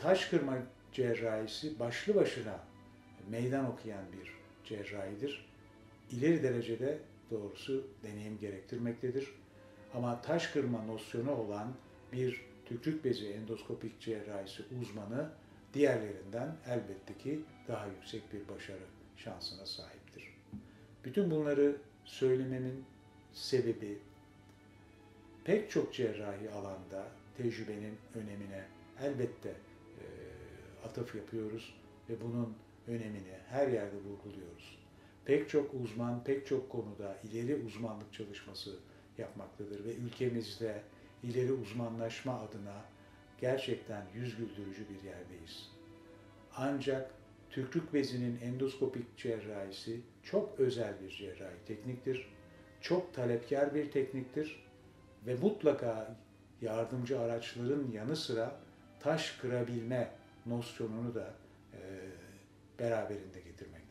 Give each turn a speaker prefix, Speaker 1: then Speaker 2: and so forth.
Speaker 1: taş kırma cerrahisi başlı başına meydan okuyan bir cerrahidir. İleri derecede doğrusu deneyim gerektirmektedir. Ama taş kırma nosyonu olan bir tükürük bezi endoskopik cerrahisi uzmanı diğerlerinden elbette ki daha yüksek bir başarı şansına sahiptir. Bütün bunları söylememin sebebi pek çok cerrahi alanda tecrübenin önemine elbette atıf yapıyoruz ve bunun önemini her yerde vurguluyoruz. Pek çok uzman, pek çok konuda ileri uzmanlık çalışması yapmaktadır ve ülkemizde ileri uzmanlaşma adına gerçekten yüz güldürücü bir yerdeyiz. Ancak tükürük bezinin endoskopik cerrahisi çok özel bir cerrahi tekniktir. Çok talepkar bir tekniktir ve mutlaka yardımcı araçların yanı sıra taş kırabilme nosyonunu da beraberinde getirmektedir.